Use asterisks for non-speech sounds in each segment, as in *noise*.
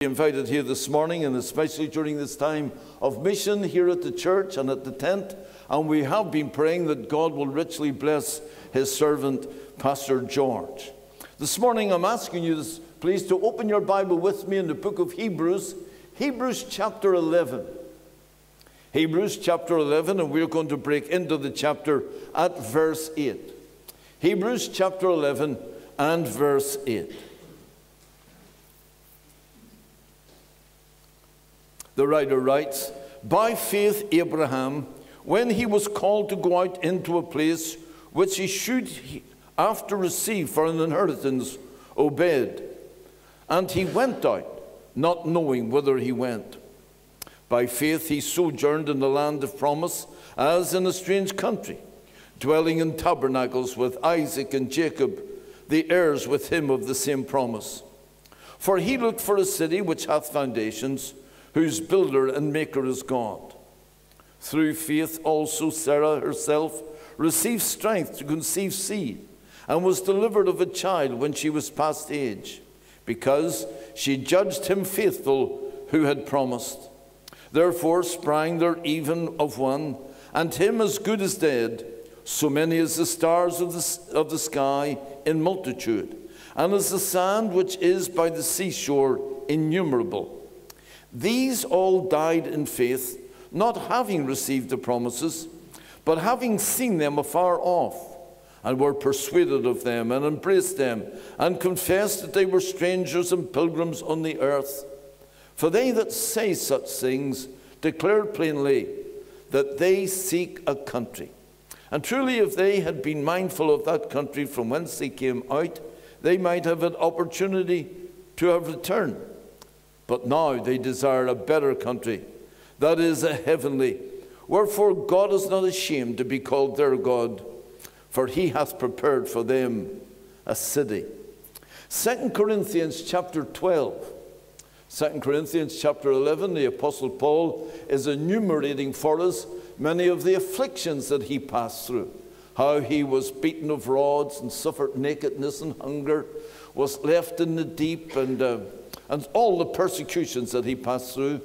invited here this morning, and especially during this time of mission here at the church and at the tent. And we have been praying that God will richly bless his servant, Pastor George. This morning, I'm asking you, this, please, to open your Bible with me in the book of Hebrews, Hebrews chapter 11. Hebrews chapter 11, and we're going to break into the chapter at verse 8. Hebrews chapter 11 and verse 8. The writer writes, By faith, Abraham, when he was called to go out into a place which he should after receive for an inheritance, obeyed. And he went out, not knowing whither he went. By faith, he sojourned in the land of promise, as in a strange country, dwelling in tabernacles with Isaac and Jacob, the heirs with him of the same promise. For he looked for a city which hath foundations whose builder and maker is God. Through faith also Sarah herself received strength to conceive seed and was delivered of a child when she was past age, because she judged him faithful who had promised. Therefore sprang there even of one, and him as good as dead, so many as the stars of the, of the sky in multitude, and as the sand which is by the seashore innumerable. These all died in faith, not having received the promises, but having seen them afar off, and were persuaded of them, and embraced them, and confessed that they were strangers and pilgrims on the earth. For they that say such things declare plainly that they seek a country. And truly, if they had been mindful of that country from whence they came out, they might have had opportunity to have returned. But now they desire a better country, that is, a heavenly. Wherefore God is not ashamed to be called their God, for he hath prepared for them a city. 2 Corinthians chapter 12. 2 Corinthians chapter 11, the Apostle Paul is enumerating for us many of the afflictions that he passed through. How he was beaten of rods and suffered nakedness and hunger, was left in the deep, and uh, and all the persecutions that he passed through.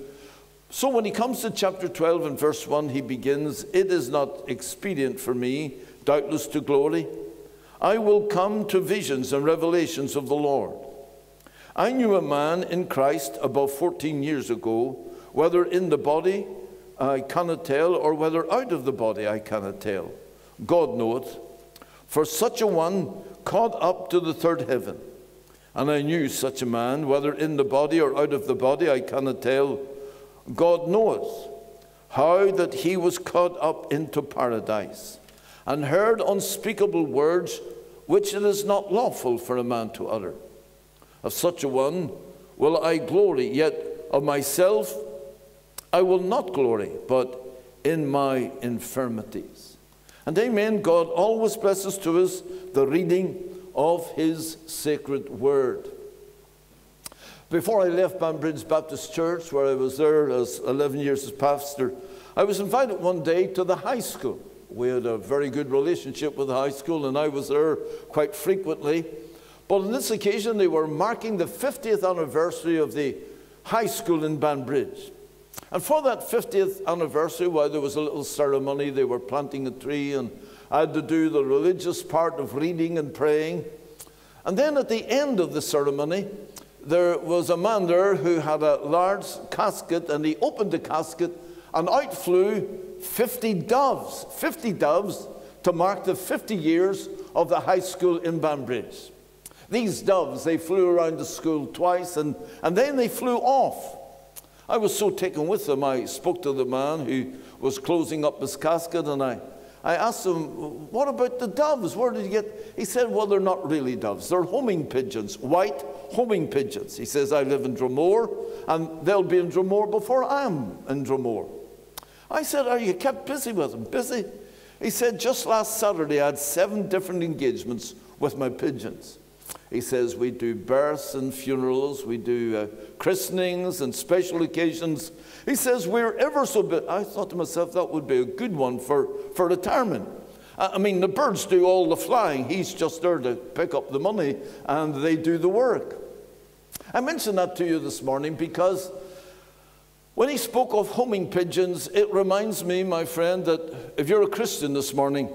So when he comes to chapter 12 and verse 1, he begins, It is not expedient for me, doubtless to glory. I will come to visions and revelations of the Lord. I knew a man in Christ about 14 years ago, whether in the body I cannot tell, or whether out of the body I cannot tell. God knoweth. For such a one caught up to the third heaven. And I knew such a man, whether in the body or out of the body, I cannot tell. God knoweth how that he was caught up into paradise, and heard unspeakable words which it is not lawful for a man to utter. Of such a one will I glory, yet of myself I will not glory, but in my infirmities. And amen, God always blesses to us the reading of his sacred word. Before I left Banbridge Baptist Church, where I was there as 11 years as pastor, I was invited one day to the high school. We had a very good relationship with the high school, and I was there quite frequently. But on this occasion, they were marking the 50th anniversary of the high school in Banbridge. And for that 50th anniversary, while there was a little ceremony, they were planting a tree and I had to do the religious part of reading and praying. And then at the end of the ceremony, there was a man there who had a large casket, and he opened the casket, and out flew 50 doves, 50 doves to mark the 50 years of the high school in Banbridge. These doves, they flew around the school twice, and, and then they flew off. I was so taken with them, I spoke to the man who was closing up his casket, and I I asked him, What about the doves? Where did you get? He said, Well, they're not really doves. They're homing pigeons, white homing pigeons. He says, I live in Dromore, and they'll be in Dromore before I'm in Dromore. I said, Are you kept busy with them? Busy? He said, Just last Saturday, I had seven different engagements with my pigeons. He says, We do births and funerals, we do uh, christenings and special occasions. He says, We're ever so. I thought to myself, that would be a good one for, for retirement. I mean, the birds do all the flying. He's just there to pick up the money and they do the work. I mentioned that to you this morning because when he spoke of homing pigeons, it reminds me, my friend, that if you're a Christian this morning,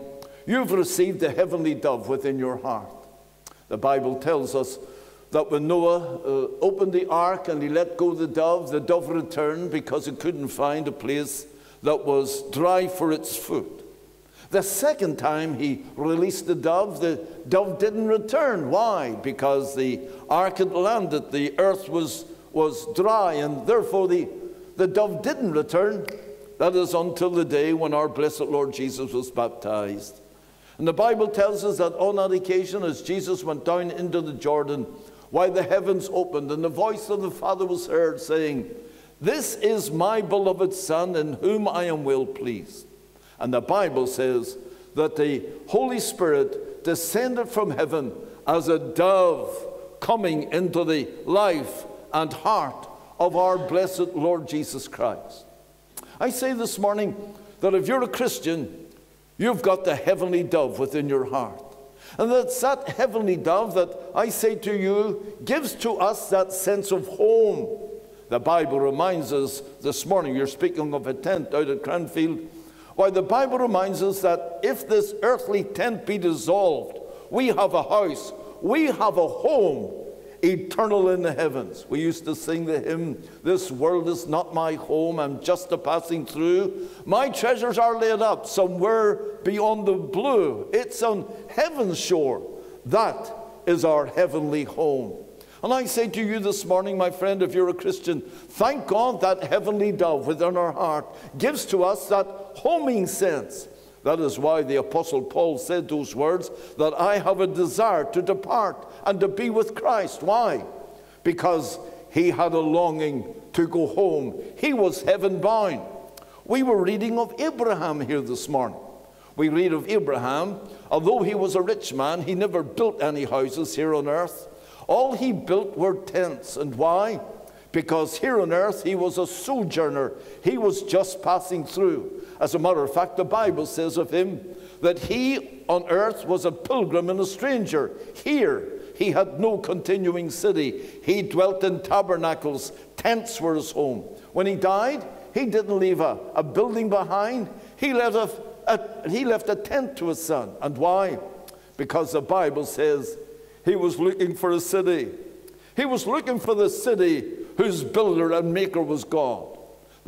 you've received a heavenly dove within your heart. The Bible tells us that when Noah uh, opened the ark and he let go the dove, the dove returned because it couldn't find a place that was dry for its food. The second time he released the dove, the dove didn't return. Why? Because the ark had landed, the earth was, was dry, and therefore the, the dove didn't return. That is until the day when our blessed Lord Jesus was baptized. And the Bible tells us that on that occasion, as Jesus went down into the Jordan, while the heavens opened, and the voice of the Father was heard, saying, This is my beloved Son, in whom I am well pleased. And the Bible says that the Holy Spirit descended from heaven as a dove coming into the life and heart of our blessed Lord Jesus Christ. I say this morning that if you're a Christian, you've got the heavenly dove within your heart. And that's that heavenly dove that I say to you gives to us that sense of home. The Bible reminds us this morning, you're speaking of a tent out at Cranfield. Why, the Bible reminds us that if this earthly tent be dissolved, we have a house, we have a home eternal in the heavens. We used to sing the hymn, This world is not my home, I'm just a passing through. My treasures are laid up somewhere beyond the blue. It's on heaven's shore. That is our heavenly home. And I say to you this morning, my friend, if you're a Christian, thank God that heavenly dove within our heart gives to us that homing sense. That is why the Apostle Paul said those words that I have a desire to depart and to be with Christ. Why? Because he had a longing to go home. He was heaven bound. We were reading of Abraham here this morning. We read of Abraham, although he was a rich man, he never built any houses here on earth. All he built were tents. And why? Because here on earth he was a sojourner, he was just passing through. As a matter of fact, the Bible says of him that he on earth was a pilgrim and a stranger. Here he had no continuing city, he dwelt in tabernacles, tents were his home. When he died, he didn't leave a, a building behind, he left a, a, he left a tent to his son. And why? Because the Bible says he was looking for a city. He was looking for the city whose builder and maker was God.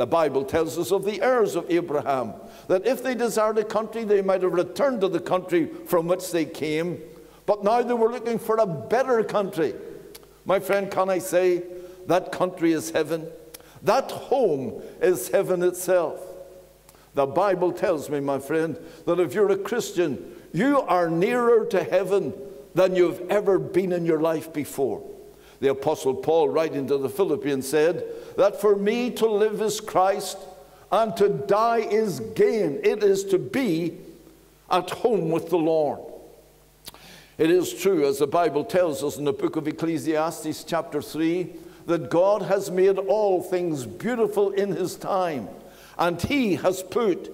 The Bible tells us of the heirs of Abraham that if they desired a country, they might have returned to the country from which they came, but now they were looking for a better country. My friend, can I say that country is heaven? That home is heaven itself. The Bible tells me, my friend, that if you're a Christian, you are nearer to heaven than you've ever been in your life before. The Apostle Paul, writing to the Philippians, said that for me to live is Christ and to die is gain. It is to be at home with the Lord. It is true, as the Bible tells us in the book of Ecclesiastes, chapter 3, that God has made all things beautiful in His time, and He has put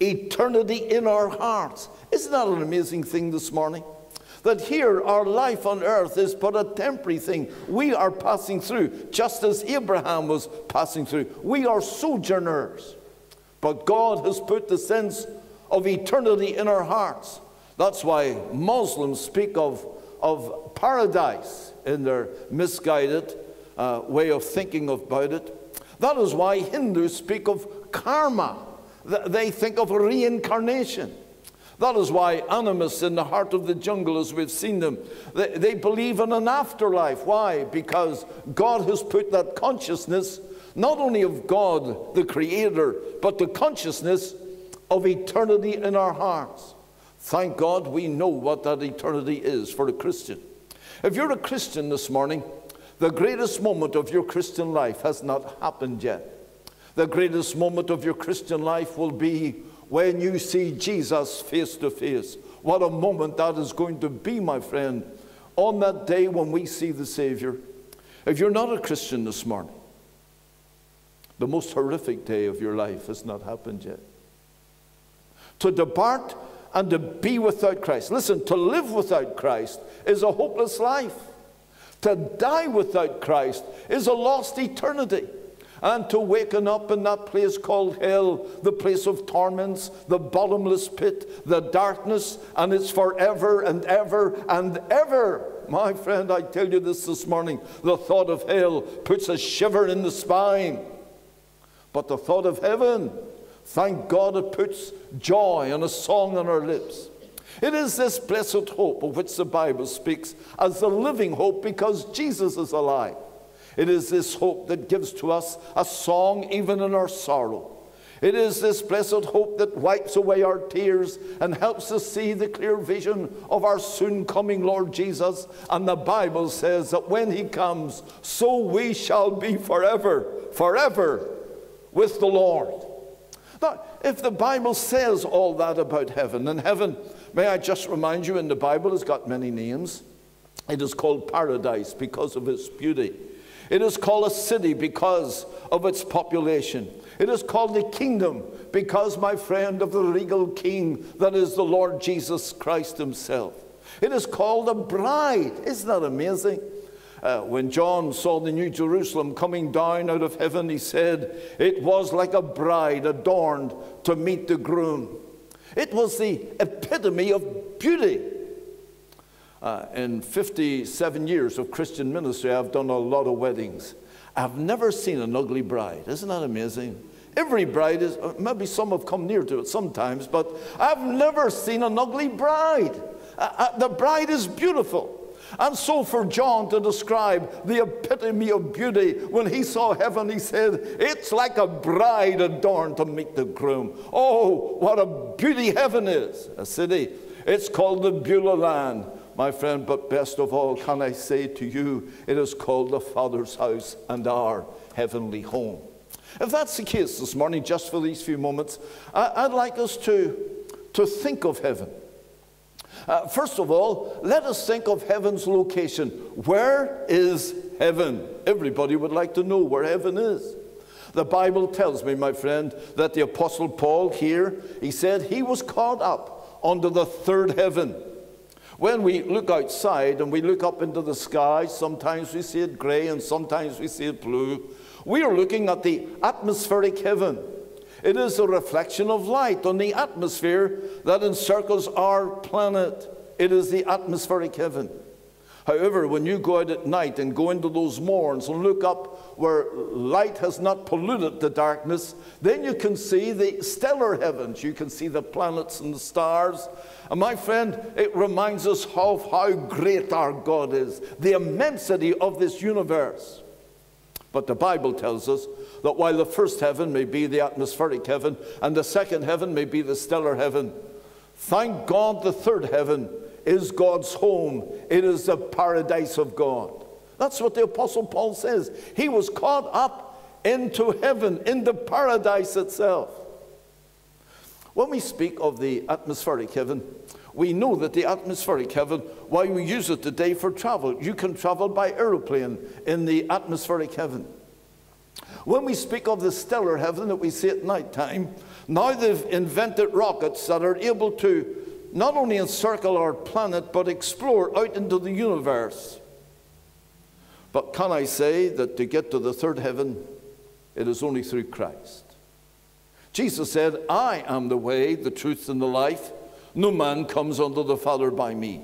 eternity in our hearts. Isn't that an amazing thing this morning? That here our life on earth is but a temporary thing. We are passing through, just as Abraham was passing through. We are sojourners. But God has put the sense of eternity in our hearts. That's why Muslims speak of, of paradise in their misguided uh, way of thinking about it. That is why Hindus speak of karma. They think of reincarnation. That is why animists in the heart of the jungle, as we've seen them, they, they believe in an afterlife. Why? Because God has put that consciousness not only of God, the Creator, but the consciousness of eternity in our hearts. Thank God we know what that eternity is for a Christian. If you're a Christian this morning, the greatest moment of your Christian life has not happened yet. The greatest moment of your Christian life will be when you see Jesus face to face. What a moment that is going to be, my friend, on that day when we see the Savior. If you're not a Christian this morning, the most horrific day of your life has not happened yet. To depart and to be without Christ. Listen, to live without Christ is a hopeless life. To die without Christ is a lost eternity. And to waken up in that place called hell, the place of torments, the bottomless pit, the darkness, and it's forever and ever and ever. My friend, I tell you this this morning the thought of hell puts a shiver in the spine. But the thought of heaven, thank God, it puts joy and a song on our lips. It is this blessed hope of which the Bible speaks as the living hope because Jesus is alive. It is this hope that gives to us a song even in our sorrow. It is this blessed hope that wipes away our tears and helps us see the clear vision of our soon coming Lord Jesus. And the Bible says that when he comes, so we shall be forever, forever with the Lord. Now, if the Bible says all that about heaven, and heaven May I just remind you, in the Bible, it's got many names. It is called paradise because of its beauty. It is called a city because of its population. It is called a kingdom because, my friend, of the regal king that is the Lord Jesus Christ himself. It is called a bride. Isn't that amazing? Uh, when John saw the New Jerusalem coming down out of heaven, he said, It was like a bride adorned to meet the groom. It was the epitome of beauty. Uh, in 57 years of Christian ministry, I've done a lot of weddings. I've never seen an ugly bride. Isn't that amazing? Every bride is, uh, maybe some have come near to it sometimes, but I've never seen an ugly bride. Uh, uh, the bride is beautiful. And so, for John to describe the epitome of beauty, when he saw heaven, he said, It's like a bride adorned to meet the groom. Oh, what a beauty heaven is! A city. It's called the Beulah land, my friend, but best of all, can I say to you, it is called the Father's house and our heavenly home. If that's the case this morning, just for these few moments, I'd like us to, to think of heaven. Uh, first of all, let us think of heaven's location. Where is heaven? Everybody would like to know where heaven is. The Bible tells me, my friend, that the Apostle Paul here, he said he was caught up onto the third heaven. When we look outside and we look up into the sky, sometimes we see it gray and sometimes we see it blue. We are looking at the atmospheric heaven. It is a reflection of light on the atmosphere that encircles our planet. It is the atmospheric heaven. However, when you go out at night and go into those moors and look up where light has not polluted the darkness, then you can see the stellar heavens. You can see the planets and the stars. And my friend, it reminds us of how great our God is, the immensity of this universe. But the Bible tells us that while the first heaven may be the atmospheric heaven and the second heaven may be the stellar heaven, thank God the third heaven is God's home. It is the paradise of God. That's what the Apostle Paul says. He was caught up into heaven, into paradise itself. When we speak of the atmospheric heaven, we know that the atmospheric heaven, why we use it today for travel, you can travel by aeroplane in the atmospheric heaven. When we speak of the stellar heaven that we see at night time, now they've invented rockets that are able to not only encircle our planet but explore out into the universe. But can I say that to get to the third heaven, it is only through Christ? Jesus said, I am the way, the truth, and the life. No man comes unto the Father by me.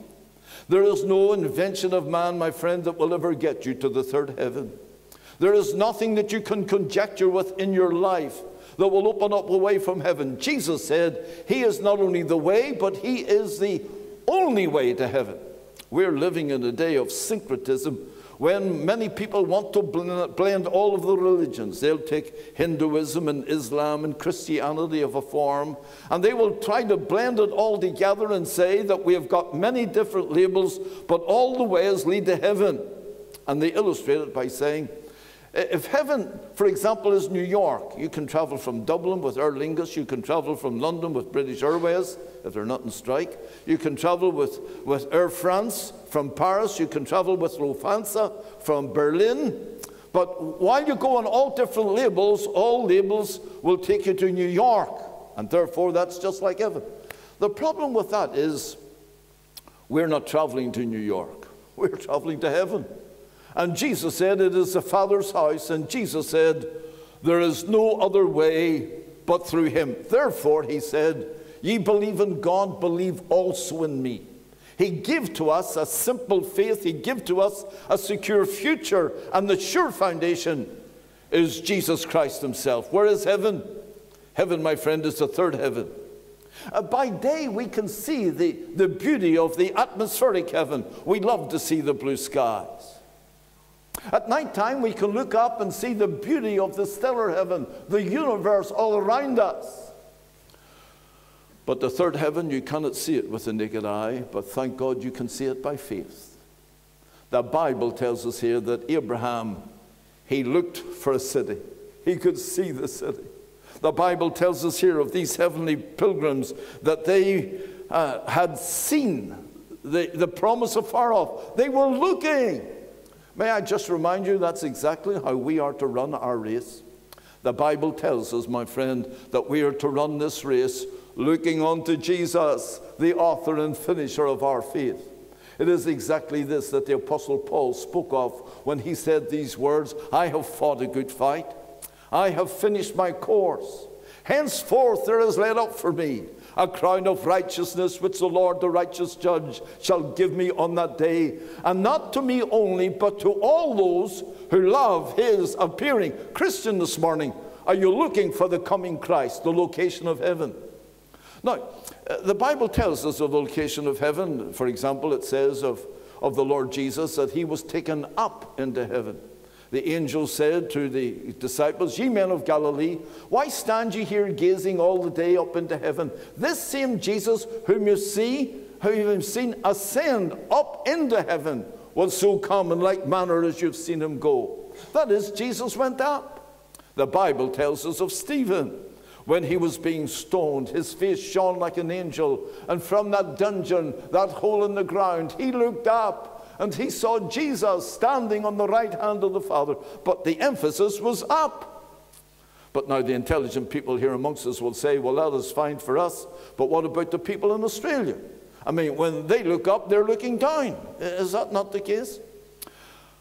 There is no invention of man, my friend, that will ever get you to the third heaven. There is nothing that you can conjecture with in your life that will open up the way from heaven. Jesus said, He is not only the way, but He is the only way to heaven. We're living in a day of syncretism when many people want to blend all of the religions. They'll take Hinduism and Islam and Christianity of a form, and they will try to blend it all together and say that we have got many different labels, but all the ways lead to heaven. And they illustrate it by saying, if heaven, for example, is New York, you can travel from Dublin with Aer Lingus, you can travel from London with British Airways, if they're not in strike, you can travel with, with Air France from Paris, you can travel with Lufthansa from Berlin. But while you go on all different labels, all labels will take you to New York, and therefore that's just like heaven. The problem with that is we're not traveling to New York, *laughs* we're traveling to heaven. And Jesus said, It is the Father's house. And Jesus said, There is no other way but through him. Therefore, he said, Ye believe in God, believe also in me. He gave to us a simple faith, He gave to us a secure future, and the sure foundation is Jesus Christ Himself. Where is heaven? Heaven, my friend, is the third heaven. Uh, by day, we can see the, the beauty of the atmospheric heaven. We love to see the blue skies. At night time, we can look up and see the beauty of the stellar heaven, the universe all around us. But the third heaven, you cannot see it with the naked eye, but thank God you can see it by faith. The Bible tells us here that Abraham, he looked for a city. He could see the city. The Bible tells us here of these heavenly pilgrims that they uh, had seen the, the promise afar off. They were looking. May I just remind you that's exactly how we are to run our race. The Bible tells us, my friend, that we are to run this race looking unto Jesus, the author and finisher of our faith. It is exactly this that the Apostle Paul spoke of when he said these words I have fought a good fight, I have finished my course. Henceforth there is laid up for me a crown of righteousness which the Lord, the righteous judge, shall give me on that day, and not to me only, but to all those who love his appearing. Christian, this morning, are you looking for the coming Christ, the location of heaven? Now, uh, the Bible tells us of the location of heaven. For example, it says of, of the Lord Jesus that he was taken up into heaven. The angel said to the disciples, Ye men of Galilee, why stand ye here gazing all the day up into heaven? This same Jesus whom you see, whom you have seen ascend up into heaven, will so come in like manner as you've seen him go. That is, Jesus went up. The Bible tells us of Stephen when he was being stoned. His face shone like an angel, and from that dungeon, that hole in the ground, he looked up and he saw Jesus standing on the right hand of the Father. But the emphasis was up. But now the intelligent people here amongst us will say, well, that is fine for us, but what about the people in Australia? I mean, when they look up, they're looking down. Is that not the case?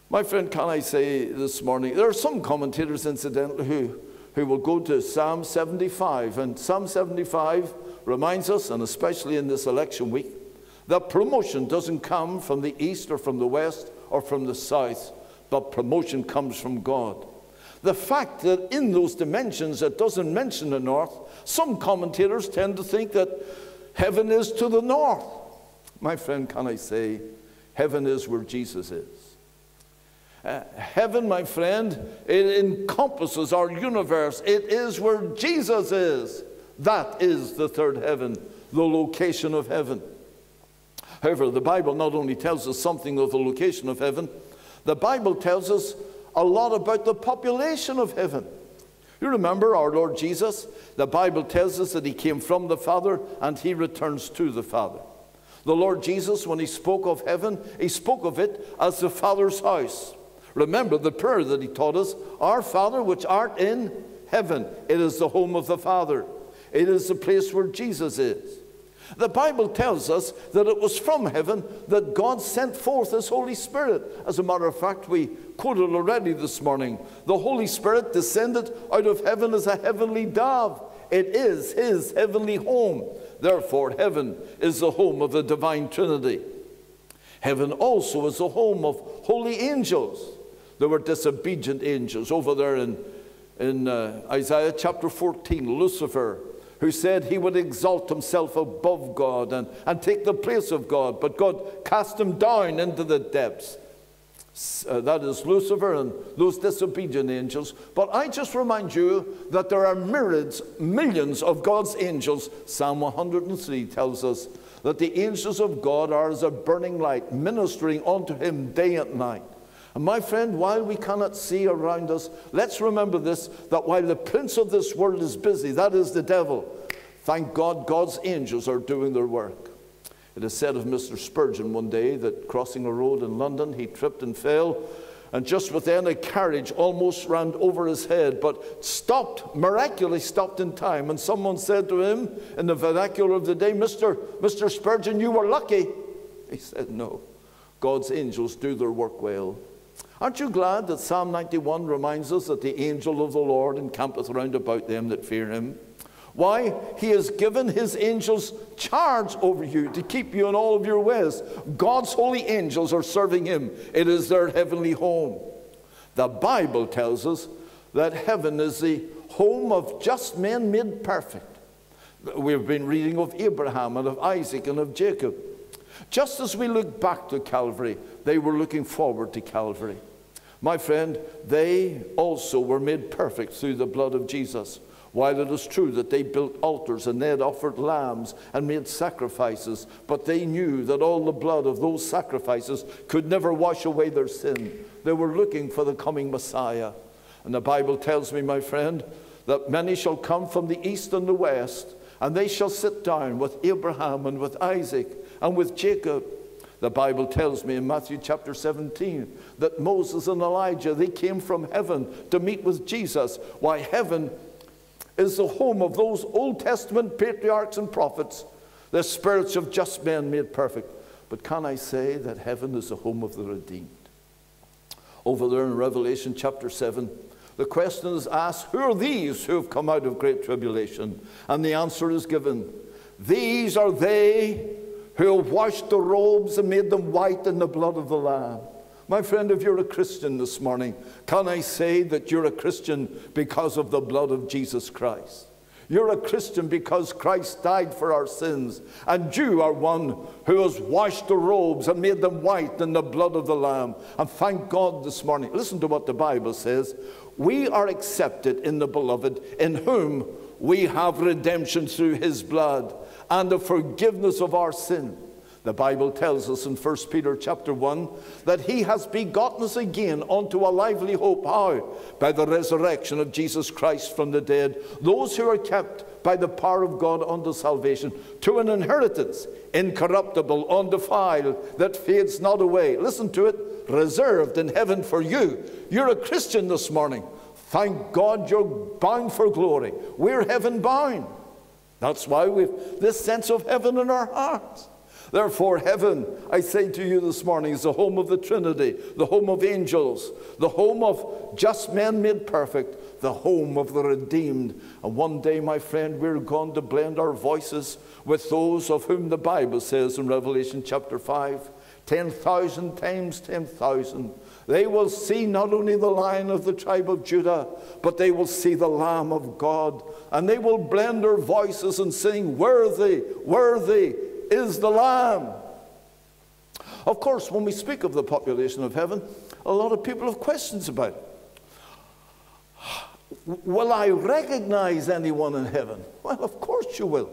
My friend, can I say this morning, there are some commentators, incidentally, who who will go to Psalm 75. And Psalm 75 reminds us, and especially in this election week, that promotion doesn't come from the east or from the west or from the south, but promotion comes from God. The fact that in those dimensions it doesn't mention the north, some commentators tend to think that heaven is to the north. My friend, can I say, heaven is where Jesus is. Uh, heaven, my friend, it encompasses our universe. It is where Jesus is. That is the third heaven, the location of heaven. However, the Bible not only tells us something of the location of heaven, the Bible tells us a lot about the population of heaven. You remember our Lord Jesus? The Bible tells us that he came from the Father and he returns to the Father. The Lord Jesus, when he spoke of heaven, he spoke of it as the Father's house. Remember the prayer that he taught us Our Father, which art in heaven. It is the home of the Father, it is the place where Jesus is. The Bible tells us that it was from heaven that God sent forth His Holy Spirit. As a matter of fact, we quoted already this morning the Holy Spirit descended out of heaven as a heavenly dove. It is His heavenly home. Therefore, heaven is the home of the divine Trinity. Heaven also is the home of holy angels. There were disobedient angels over there in, in uh, Isaiah chapter 14, Lucifer, who said he would exalt himself above God and, and take the place of God, but God cast him down into the depths. Uh, that is Lucifer and those disobedient angels. But I just remind you that there are myriads, millions of God's angels. Psalm 103 tells us that the angels of God are as a burning light, ministering unto him day and night. And my friend, while we cannot see around us, let's remember this that while the prince of this world is busy, that is the devil, thank God God's angels are doing their work. It is said of Mr. Spurgeon one day that crossing a road in London, he tripped and fell, and just within a carriage almost ran over his head, but stopped, miraculously stopped in time. And someone said to him in the vernacular of the day, Mr. Mr. Spurgeon, you were lucky. He said, No, God's angels do their work well. Aren't you glad that Psalm 91 reminds us that the angel of the Lord encampeth round about them that fear him? Why? He has given his angels charge over you to keep you in all of your ways. God's holy angels are serving him, it is their heavenly home. The Bible tells us that heaven is the home of just men made perfect. We've been reading of Abraham and of Isaac and of Jacob. Just as we look back to Calvary, they were looking forward to Calvary. My friend, they also were made perfect through the blood of Jesus. While it is true that they built altars and they had offered lambs and made sacrifices, but they knew that all the blood of those sacrifices could never wash away their sin. They were looking for the coming Messiah. And the Bible tells me, my friend, that many shall come from the east and the west, and they shall sit down with Abraham and with Isaac and with Jacob. The Bible tells me in Matthew chapter 17 that Moses and Elijah, they came from heaven to meet with Jesus. Why, heaven is the home of those Old Testament patriarchs and prophets, the spirits of just men made perfect. But can I say that heaven is the home of the redeemed? Over there in Revelation chapter 7, the question is asked, Who are these who have come out of great tribulation? And the answer is given These are they who washed the robes and made them white in the blood of the Lamb. My friend, if you're a Christian this morning, can I say that you're a Christian because of the blood of Jesus Christ? You're a Christian because Christ died for our sins, and you are one who has washed the robes and made them white in the blood of the Lamb. And thank God this morning. Listen to what the Bible says. We are accepted in the beloved, in whom we have redemption through his blood and the forgiveness of our sin. The Bible tells us in 1 Peter chapter 1 that he has begotten us again unto a lively hope. How? By the resurrection of Jesus Christ from the dead. Those who are kept by the power of God unto salvation, to an inheritance incorruptible, undefiled, that fades not away. Listen to it, reserved in heaven for you. You're a Christian this morning. Thank God you're bound for glory. We're heaven bound. That's why we've this sense of heaven in our hearts. Therefore, heaven, I say to you this morning, is the home of the Trinity, the home of angels, the home of just men made perfect, the home of the redeemed. And one day, my friend, we're going to blend our voices with those of whom the Bible says in Revelation chapter 5 10,000 times 10,000. They will see not only the lion of the tribe of Judah, but they will see the Lamb of God. And they will blend their voices and sing, Worthy, worthy is the Lamb. Of course, when we speak of the population of heaven, a lot of people have questions about it. Will I recognize anyone in heaven? Well, of course you will.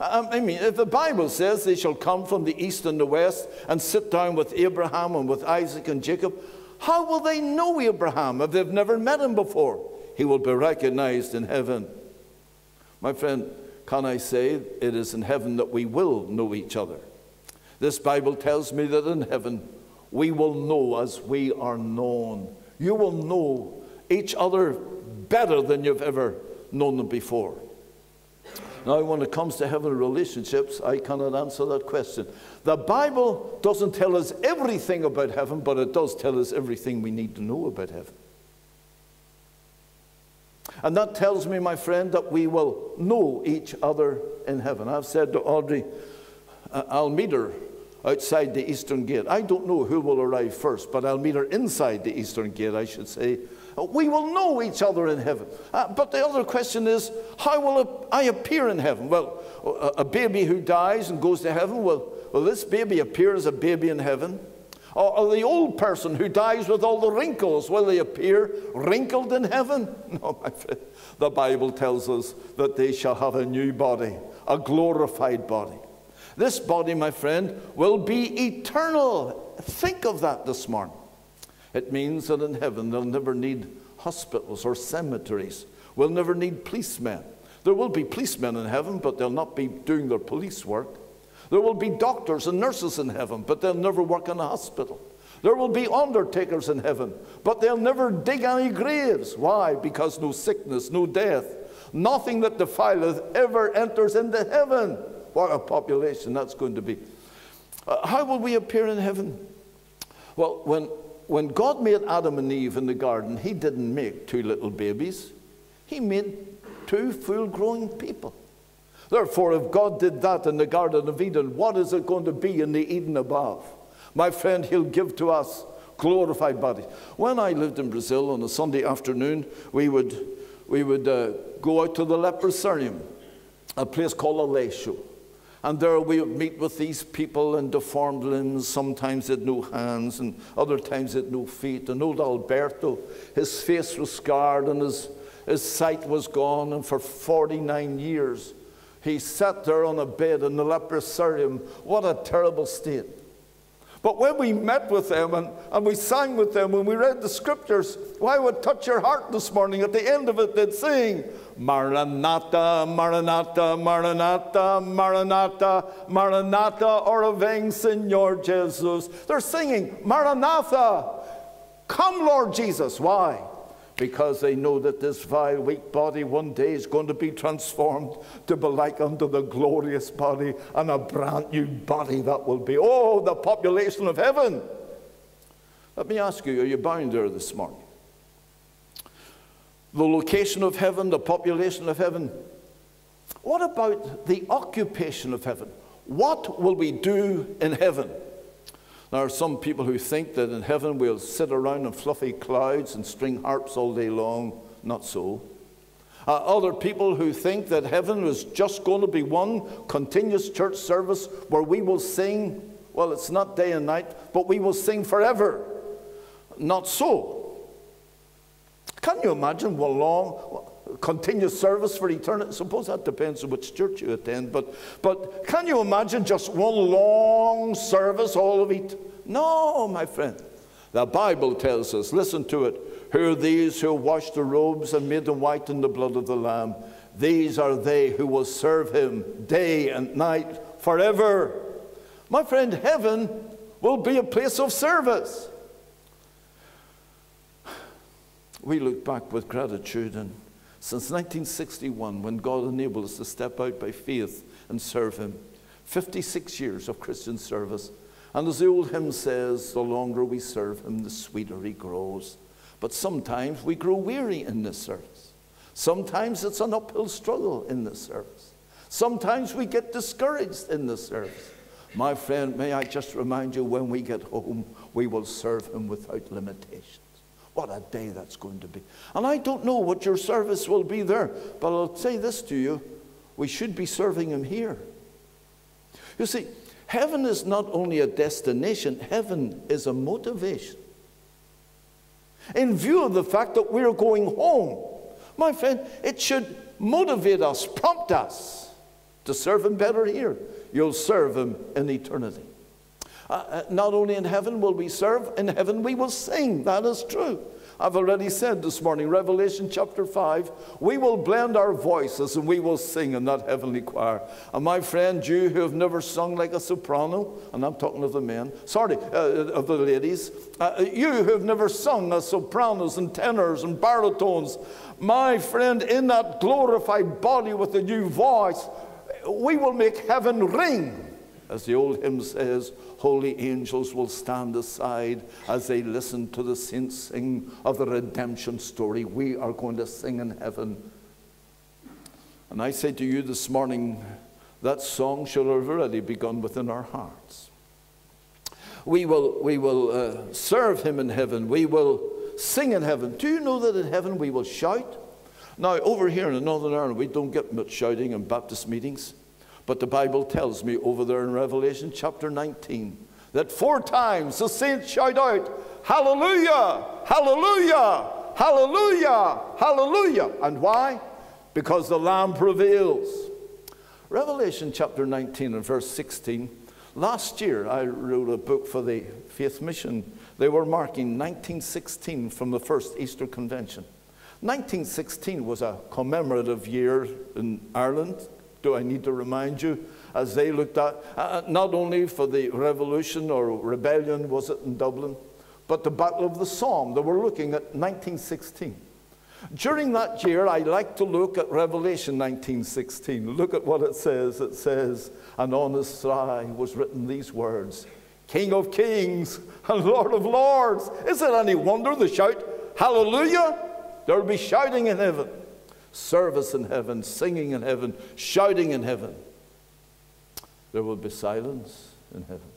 Um, I mean, if the Bible says they shall come from the east and the west and sit down with Abraham and with Isaac and Jacob, how will they know Abraham if they've never met him before? He will be recognized in heaven. My friend, can I say it is in heaven that we will know each other? This Bible tells me that in heaven we will know as we are known. You will know each other better than you've ever known them before. Now, when it comes to heaven relationships, I cannot answer that question. The Bible doesn't tell us everything about heaven, but it does tell us everything we need to know about heaven. And that tells me, my friend, that we will know each other in heaven. I've said to Audrey, I'll meet her outside the eastern gate. I don't know who will arrive first, but I'll meet her inside the eastern gate, I should say. We will know each other in heaven. Uh, but the other question is, how will I appear in heaven? Well, a baby who dies and goes to heaven, will, will this baby appear as a baby in heaven? Or, or the old person who dies with all the wrinkles, will they appear wrinkled in heaven? *laughs* No, my friend. The Bible tells us that they shall have a new body, a glorified body. This body, my friend, will be eternal. Think of that this morning. It means that in heaven they'll never need hospitals or cemeteries. We'll never need policemen. There will be policemen in heaven, but they'll not be doing their police work. There will be doctors and nurses in heaven, but they'll never work in a hospital. There will be undertakers in heaven, but they'll never dig any graves. Why? Because no sickness, no death, nothing that defileth ever enters into heaven. What a population that's going to be. Uh, how will we appear in heaven? Well, when when God made Adam and Eve in the garden, He didn't make two little babies, He made two full grown people. Therefore, if God did that in the Garden of Eden, what is it going to be in the Eden above? My friend, He'll give to us glorified bodies. When I lived in Brazil on a Sunday afternoon, we would, we would uh, go out to the leprosarium, a place called Aleixo. And there we would meet with these people in deformed limbs. Sometimes they had no hands, and other times they had no feet. And old Alberto, his face was scarred and his, his sight was gone. And for 49 years, he sat there on a bed in the leprosarium. What a terrible state. But when we met with them and, and we sang with them, when we read the scriptures, why would touch your heart this morning? At the end of it, they'd sing, Maranatha, Maranatha, Maranatha, Maranatha, Maranatha, ora vem, Senhor Jesus. They're singing, Maranatha, come, Lord Jesus. Why? Because they know that this vile, weak body one day is going to be transformed to be like unto the glorious body and a brand new body that will be. Oh, the population of heaven. Let me ask you, are you bound there this morning? The location of heaven, the population of heaven. What about the occupation of heaven? What will we do in heaven? There are some people who think that in heaven we'll sit around in fluffy clouds and string harps all day long. Not so. Uh, other people who think that heaven is just going to be one continuous church service where we will sing, well, it's not day and night, but we will sing forever. Not so. Can you imagine what long, continuous service for eternity. Suppose that depends on which church you attend, but, but can you imagine just one long service, all of it? No, my friend. The Bible tells us, listen to it. Who are these who washed the robes and made them white in the blood of the Lamb? These are they who will serve him day and night forever. My friend, heaven will be a place of service. We look back with gratitude and since 1961, when God enabled us to step out by faith and serve Him. 56 years of Christian service. And as the old hymn says, the longer we serve Him, the sweeter He grows. But sometimes we grow weary in this service. Sometimes it's an uphill struggle in this service. Sometimes we get discouraged in this service. My friend, may I just remind you when we get home, we will serve Him without limitation. What a day that's going to be. And I don't know what your service will be there, but I'll say this to you we should be serving Him here. You see, heaven is not only a destination, heaven is a motivation. In view of the fact that we're going home, my friend, it should motivate us, prompt us to serve Him better here. You'll serve Him in eternity. Uh, uh, not only in heaven will we serve, in heaven we will sing. That is true. I've already said this morning, Revelation chapter 5, we will blend our voices and we will sing in that heavenly choir. And my friend, you who have never sung like a soprano, and I'm talking of the men, sorry, uh, of the ladies, uh, you who have never sung as sopranos and tenors and baritones, my friend, in that glorified body with a new voice, we will make heaven ring. As the old hymn says, holy angels will stand aside as they listen to the saints sing of the redemption story. We are going to sing in heaven. And I say to you this morning, that song should have already begun within our hearts. We will, we will uh, serve him in heaven. We will sing in heaven. Do you know that in heaven we will shout? Now, over here in Northern Ireland, we don't get much shouting in Baptist meetings. But the Bible tells me over there in Revelation chapter 19 that four times the saints shout out, Hallelujah! Hallelujah! Hallelujah! Hallelujah! And why? Because the Lamb prevails. Revelation chapter 19 and verse 16. Last year, I wrote a book for the Faith Mission. They were marking 1916 from the first Easter Convention. 1916 was a commemorative year in Ireland do I need to remind you? As they looked at, uh, uh, not only for the revolution or rebellion, was it in Dublin, but the Battle of the Somme. They were looking at 1916. During that year, I like to look at Revelation 19:16. Look at what it says. It says, "And on his thigh was written these words: King of kings and Lord of lords. Is it any wonder the shout, Hallelujah? There will be shouting in heaven, service in heaven, singing in heaven, shouting in heaven. There will be silence in heaven.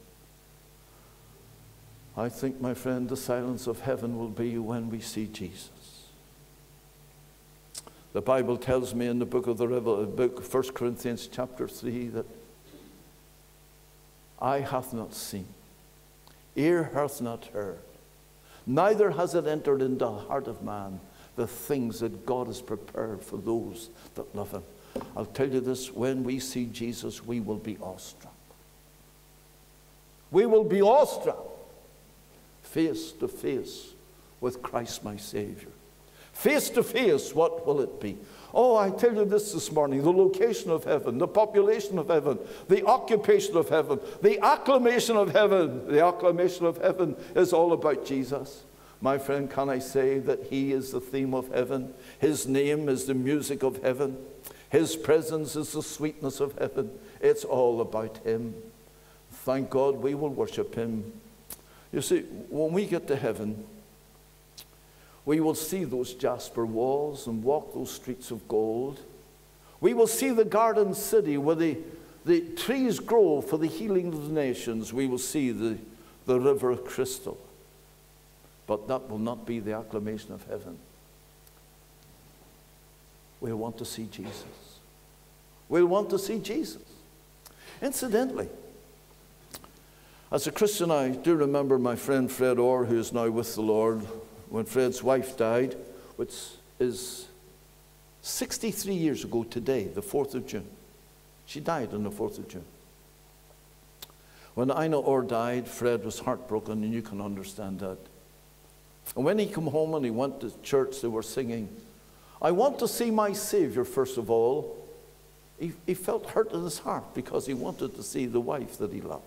I think, my friend, the silence of heaven will be when we see Jesus. The Bible tells me in the book of the Revel- uh, book, 1 Corinthians chapter 3, that eye hath not seen, ear hath not heard, neither has it entered into the heart of man the things that God has prepared for those that love him. I'll tell you this when we see Jesus, we will be awestruck. We will be awestruck face to face with Christ my Savior. Face to face, what will it be? Oh, I tell you this this morning the location of heaven, the population of heaven, the occupation of heaven, the acclamation of heaven. The acclamation of heaven is all about Jesus. My friend, can I say that He is the theme of heaven? His name is the music of heaven. His presence is the sweetness of heaven. It's all about Him. Thank God we will worship Him. You see, when we get to heaven, we will see those jasper walls and walk those streets of gold. We will see the garden city where the, the trees grow for the healing of the nations. We will see the, the river of crystal. But that will not be the acclamation of heaven. We'll want to see Jesus. We'll want to see Jesus. Incidentally, as a Christian, I do remember my friend Fred Orr, who is now with the Lord, when Fred's wife died, which is 63 years ago today, the 4th of June. She died on the 4th of June. When Ina Orr died, Fred was heartbroken, and you can understand that. And when he came home and he went to church, they were singing, I want to see my Savior, first of all. He, he felt hurt in his heart because he wanted to see the wife that he loved.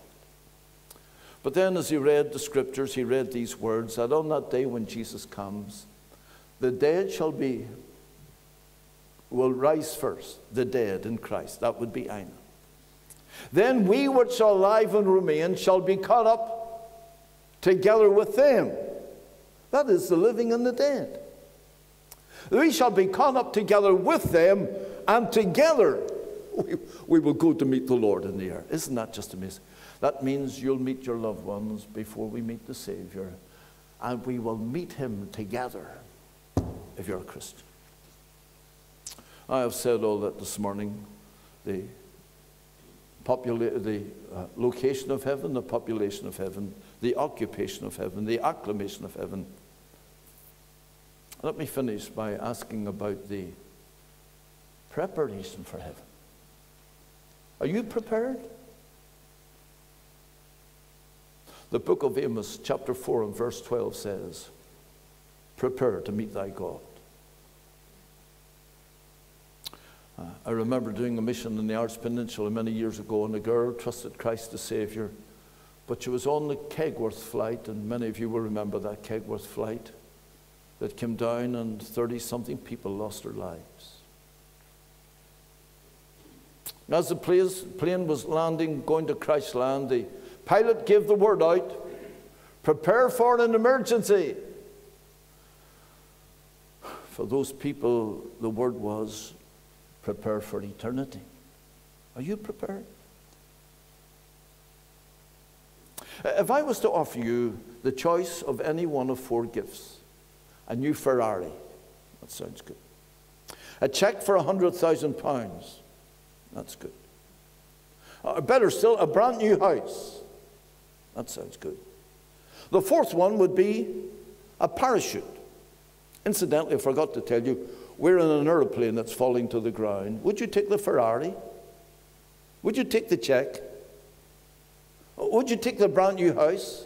But then, as he read the scriptures, he read these words that on that day when Jesus comes, the dead shall be, will rise first, the dead in Christ. That would be Ina. Then we which are alive and remain shall be caught up together with them. That is the living and the dead. We shall be caught up together with them, and together we, we will go to meet the Lord in the air. Isn't that just amazing? That means you'll meet your loved ones before we meet the Savior, and we will meet Him together if you're a Christian. I have said all that this morning. The, popula- the uh, location of heaven, the population of heaven, the occupation of heaven, the acclamation of heaven. Let me finish by asking about the preparation for heaven. Are you prepared? The book of Amos, chapter 4 and verse 12 says, Prepare to meet thy God. Uh, I remember doing a mission in the Ards Peninsula many years ago, and a girl trusted Christ as Savior, but she was on the Kegworth flight, and many of you will remember that Kegworth flight that came down, and 30 something people lost their lives. As the plane was landing, going to Christland, the pilot gave the word out prepare for an emergency. For those people, the word was prepare for eternity. Are you prepared? If I was to offer you the choice of any one of four gifts, a new Ferrari, that sounds good. A check for a hundred thousand pounds, that's good. Or uh, better still, a brand new house. That sounds good. The fourth one would be a parachute. Incidentally, I forgot to tell you, we're in an aeroplane that's falling to the ground. Would you take the Ferrari? Would you take the check? Would you take the brand new house?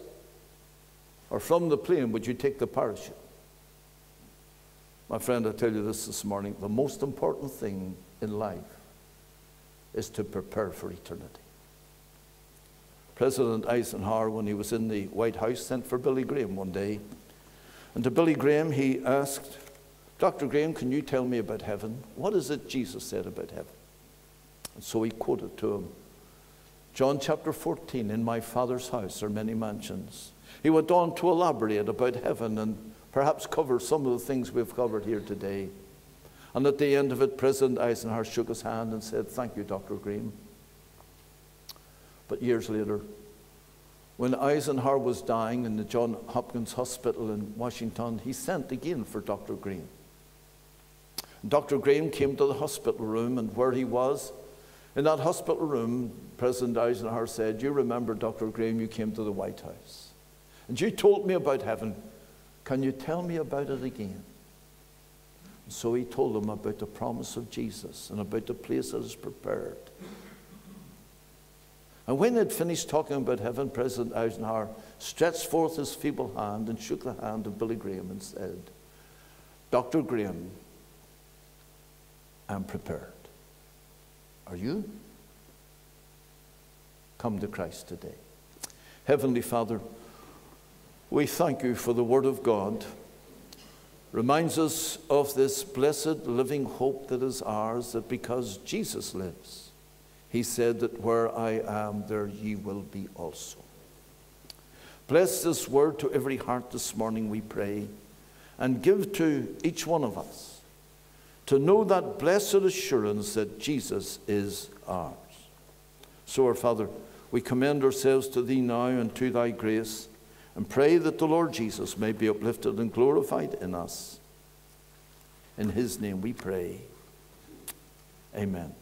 Or from the plane, would you take the parachute? My friend, I tell you this this morning the most important thing in life is to prepare for eternity. President Eisenhower, when he was in the White House, sent for Billy Graham one day. And to Billy Graham, he asked, Dr. Graham, can you tell me about heaven? What is it Jesus said about heaven? And so he quoted to him John chapter 14, in my Father's house are many mansions. He went on to elaborate about heaven and perhaps cover some of the things we've covered here today. And at the end of it, President Eisenhower shook his hand and said, Thank you, Dr. Green. But years later, when Eisenhower was dying in the John Hopkins Hospital in Washington, he sent again for Dr. Green. Dr. Green came to the hospital room, and where he was, in that hospital room, President Eisenhower said, You remember, Dr. Green, you came to the White House. And you told me about heaven. Can you tell me about it again? And so he told him about the promise of Jesus and about the place that is prepared. And when they'd finished talking about heaven, President Eisenhower stretched forth his feeble hand and shook the hand of Billy Graham and said, Dr. Graham, I'm prepared. Are you? Come to Christ today. Heavenly Father, we thank you for the Word of God. Reminds us of this blessed living hope that is ours, that because Jesus lives, he said that where I am, there ye will be also. Bless this word to every heart this morning, we pray, and give to each one of us to know that blessed assurance that Jesus is ours. So, our Father, we commend ourselves to Thee now and to Thy grace, and pray that the Lord Jesus may be uplifted and glorified in us. In His name we pray. Amen.